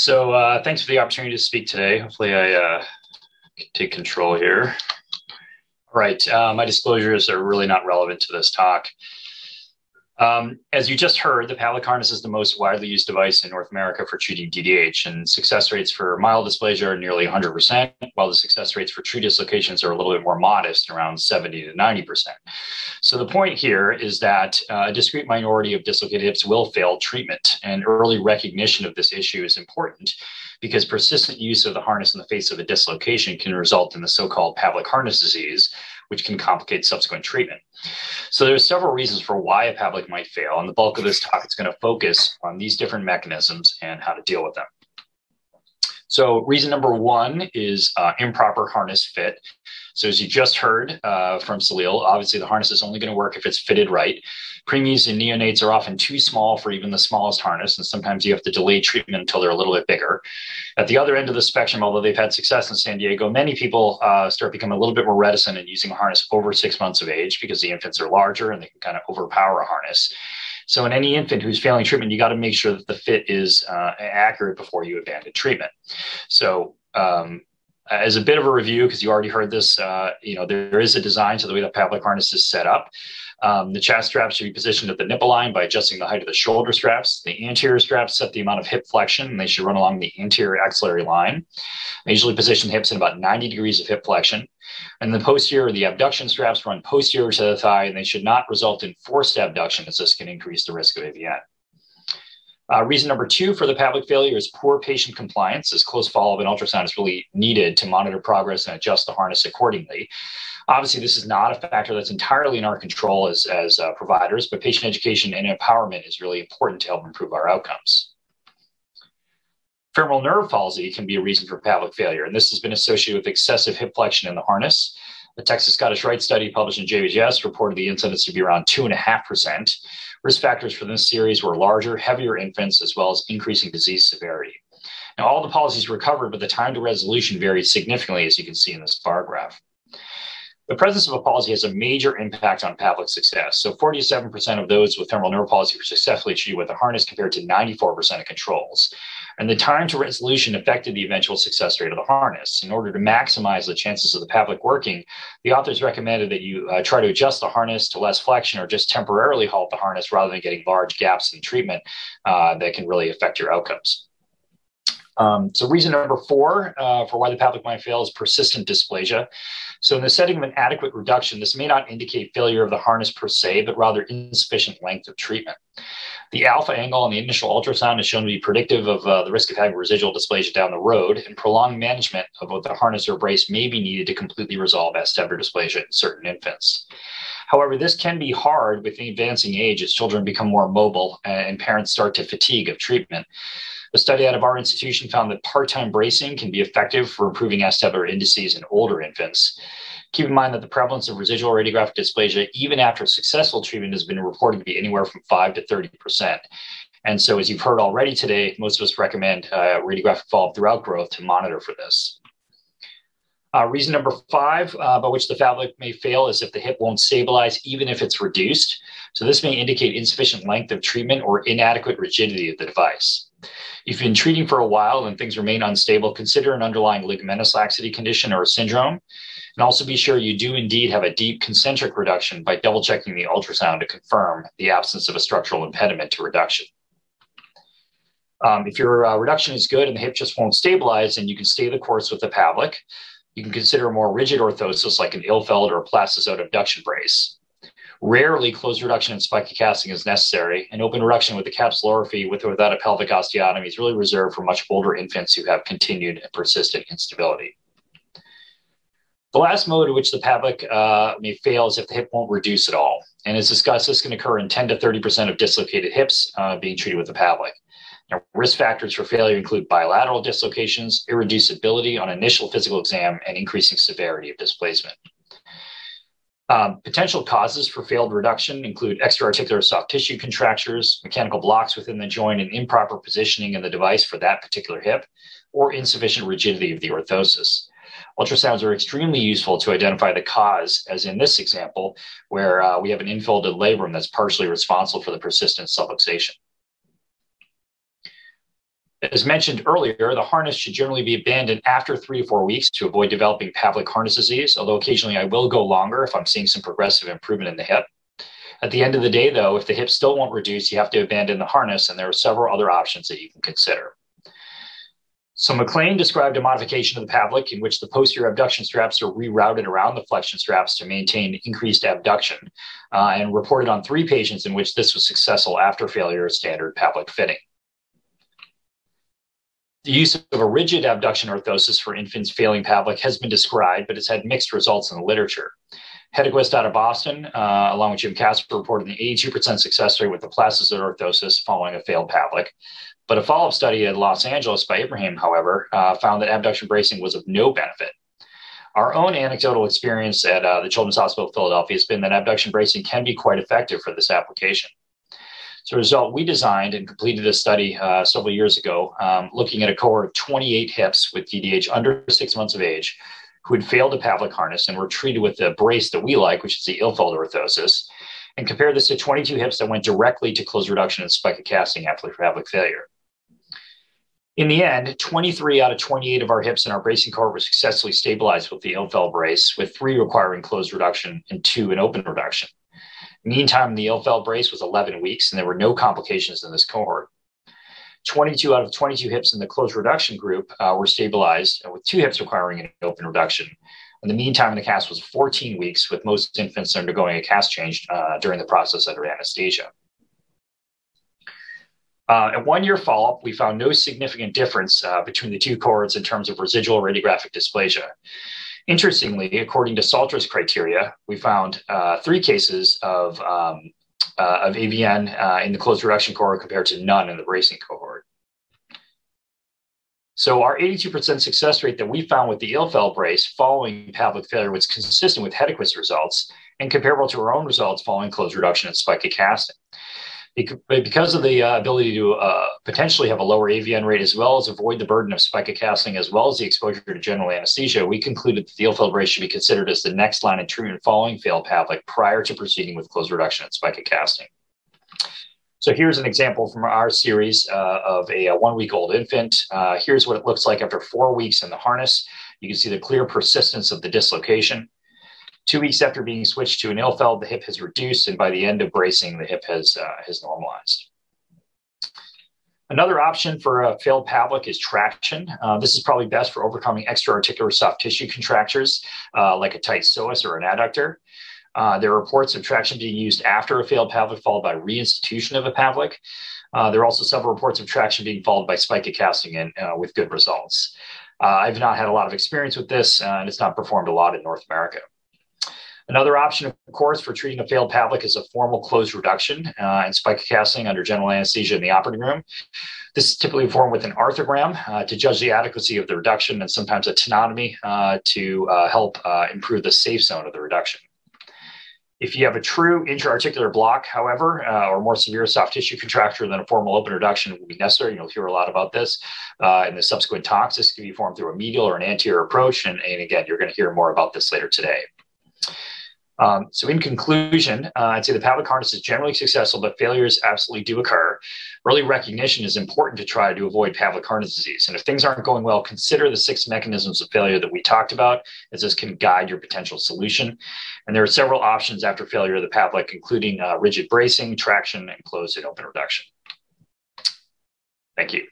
So uh, thanks for the opportunity to speak today. Hopefully I uh, take control here. All right, uh, my disclosures are really not relevant to this talk. Um, as you just heard, the Pavlik harness is the most widely used device in North America for treating DDH, and success rates for mild dysplasia are nearly 100%, while the success rates for true dislocations are a little bit more modest, around 70 to 90%. So the point here is that uh, a discrete minority of dislocated hips will fail treatment, and early recognition of this issue is important because persistent use of the harness in the face of a dislocation can result in the so-called Pavlik harness disease, which can complicate subsequent treatment. So there's several reasons for why a Pavlik might fail, and the bulk of this talk is going to focus on these different mechanisms and how to deal with them. So reason number one is uh, improper harness fit. So as you just heard uh, from Salil, obviously the harness is only going to work if it's fitted right. Preemies and neonates are often too small for even the smallest harness, and sometimes you have to delay treatment until they're a little bit bigger. At the other end of the spectrum, although they've had success in San Diego, many people uh, start becoming a little bit more reticent in using a harness over six months of age because the infants are larger and they can kind of overpower a harness. So in any infant who's failing treatment, you got to make sure that the fit is uh, accurate before you abandon treatment. So um, as a bit of a review, because you already heard this, uh, you know, there is a design to the way the Pavlik harness is set up. Um, the chest straps should be positioned at the nipple line by adjusting the height of the shoulder straps. The anterior straps set the amount of hip flexion, and they should run along the anterior axillary line. They usually position the hips in about 90 degrees of hip flexion. And the posterior, the abduction straps run posterior to the thigh, and they should not result in forced abduction, as this can increase the risk of AVN. Uh, reason number two for the Pavlik failure is poor patient compliance, as close follow-up and ultrasound is really needed to monitor progress and adjust the harness accordingly. Obviously, this is not a factor that's entirely in our control as, as uh, providers, but patient education and empowerment is really important to help improve our outcomes. Femoral nerve palsy can be a reason for Pavlik failure, and this has been associated with excessive hip flexion in the harness. The Texas Scottish Rite study published in JBJS reported the incidence to be around 2.5%. Risk factors for this series were larger, heavier infants, as well as increasing disease severity. Now, all the palsies were covered, but the time to resolution varied significantly, as you can see in this bar graph. The presence of a palsy has a major impact on Pavlik success. So 47% of those with femoral nerve palsy were successfully treated with a harness compared to 94% of controls. And the time to resolution affected the eventual success rate of the harness. In order to maximize the chances of the Pavlik working, the authors recommended that you uh, try to adjust the harness to less flexion or just temporarily halt the harness rather than getting large gaps in treatment uh, that can really affect your outcomes. Um, so reason number four uh, for why the Pavlik might fails is persistent dysplasia. So in the setting of an adequate reduction, this may not indicate failure of the harness per se, but rather insufficient length of treatment. The alpha angle on the initial ultrasound is shown to be predictive of uh, the risk of having residual dysplasia down the road, and prolonged management of both the harness or brace may be needed to completely resolve acetabular dysplasia in certain infants. However, this can be hard with the advancing age as children become more mobile and parents start to fatigue of treatment. A study out of our institution found that part-time bracing can be effective for improving acetabular indices in older infants. Keep in mind that the prevalence of residual radiographic dysplasia, even after successful treatment, has been reported to be anywhere from 5 to 30%. And so, as you've heard already today, most of us recommend uh, radiographic follow-up throughout growth to monitor for this. Uh, reason number five uh, by which the Pavlik may fail is if the hip won't stabilize, even if it's reduced. So this may indicate insufficient length of treatment or inadequate rigidity of the device. If you've been treating for a while and things remain unstable, consider an underlying ligamentous laxity condition or a syndrome. And also be sure you do indeed have a deep concentric reduction by double checking the ultrasound to confirm the absence of a structural impediment to reduction. Um, if your uh, reduction is good and the hip just won't stabilize, then you can stay the course with the Pavlik. You can consider a more rigid orthosis like an Ilfeld or a Plastizote abduction brace. Rarely, closed reduction and spica casting is necessary, and open reduction with the capsulorrhaphy with or without a pelvic osteotomy is really reserved for much older infants who have continued and persistent instability. The last mode in which the Pavlik uh, may fail is if the hip won't reduce at all. And as discussed, this can occur in 10 to 30% of dislocated hips uh, being treated with the Pavlik. Now, risk factors for failure include bilateral dislocations, irreducibility on initial physical exam, and increasing severity of displacement. Um, potential causes for failed reduction include extraarticular soft tissue contractures, mechanical blocks within the joint, and improper positioning in the device for that particular hip, or insufficient rigidity of the orthosis. Ultrasounds are extremely useful to identify the cause, as in this example, where uh, we have an infolded labrum that's partially responsible for the persistent subluxation. As mentioned earlier, the harness should generally be abandoned after three to four weeks to avoid developing Pavlik harness disease, although occasionally I will go longer if I'm seeing some progressive improvement in the hip. At the end of the day, though, if the hip still won't reduce, you have to abandon the harness, and there are several other options that you can consider. So McLean described a modification of the Pavlik in which the posterior abduction straps are rerouted around the flexion straps to maintain increased abduction, uh, and reported on three patients in which this was successful after failure of standard Pavlik fitting. The use of a rigid abduction orthosis for infants failing Pavlik has been described, but it's had mixed results in the literature. Hedequist out of Boston, uh, along with Jim Kasser, reported an 82% success rate with the Plastizote orthosis following a failed Pavlik. But a follow up study in Los Angeles by Ibrahim, however, uh, found that abduction bracing was of no benefit. Our own anecdotal experience at uh, the Children's Hospital of Philadelphia has been that abduction bracing can be quite effective for this application. So, as a result, we designed and completed a study uh, several years ago um, looking at a cohort of 28 hips with DDH under six months of age who had failed a Pavlik harness and were treated with the brace that we like, which is the Ilfeld orthosis, and compare this to 22 hips that went directly to closed reduction and spica casting after Pavlik failure. In the end, 23 out of 28 of our hips in our bracing cohort were successfully stabilized with the Ilfeld brace, with three requiring closed reduction and two in open reduction. Meantime, the Ilfeld brace was 11 weeks, and there were no complications in this cohort. 22 out of 22 hips in the closed reduction group uh, were stabilized, with two hips requiring an open reduction. And the mean time in the cast was 14 weeks, with most infants undergoing a cast change uh, during the process under anesthesia. Uh, at one year follow up, we found no significant difference uh, between the two cohorts in terms of residual radiographic dysplasia. Interestingly, according to Salter's criteria, we found uh, three cases of, um, uh, of AVN uh, in the closed reduction cohort compared to none in the bracing cohort. So our 82% success rate that we found with the Ilfeld brace following Pavlik failure was consistent with Hedequist results and comparable to our own results following closed reduction and spica casting because of the uh, ability to uh, potentially have a lower AVN rate as well as avoid the burden of spica casting as well as the exposure to general anesthesia, we concluded that the Ilfeld brace should be considered as the next line of treatment following failed Pavlik prior to proceeding with closed reduction and spica casting. So here's an example from our series uh, of a, a one-week-old infant. Uh, here's what it looks like after four weeks in the harness. You can see the clear persistence of the dislocation. Two weeks after being switched to an Ilfeld, the hip has reduced, and by the end of bracing, the hip has, uh, has normalized. Another option for a failed Pavlik is traction. Uh, this is probably best for overcoming extra-articular soft tissue contractures, uh, like a tight psoas or an adductor. Uh, there are reports of traction being used after a failed Pavlik, followed by reinstitution of a Pavlik. Uh, there are also several reports of traction being followed by spica casting and uh, with good results. Uh, I've not had a lot of experience with this, and it's not performed a lot in North America. Another option, of course, for treating a failed Pavlik is a formal closed reduction uh, and spica casting under general anesthesia in the operating room. This is typically performed with an arthrogram uh, to judge the adequacy of the reduction and sometimes a tenotomy uh, to uh, help uh, improve the safe zone of the reduction. If you have a true intra-articular block, however, uh, or more severe soft tissue contracture, then a formal open reduction will be necessary. You'll hear a lot about this uh, in the subsequent talks. This can be formed through a medial or an anterior approach. And, and again, you're going to hear more about this later today. Um, so, in conclusion, uh, I'd say the Pavlik harness is generally successful, but failures absolutely do occur. Early recognition is important to try to avoid Pavlik harness disease. And if things aren't going well, consider the six mechanisms of failure that we talked about, as this can guide your potential solution. And there are several options after failure of the Pavlik, including uh, rigid bracing, traction, and closed and open reduction. Thank you.